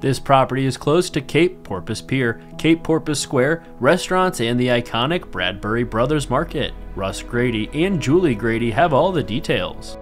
This property is close to Cape Porpoise Pier, Cape Porpoise Square, restaurants, and the iconic Bradbury Brothers Market. Russ Grady and Julie Grady have all the details.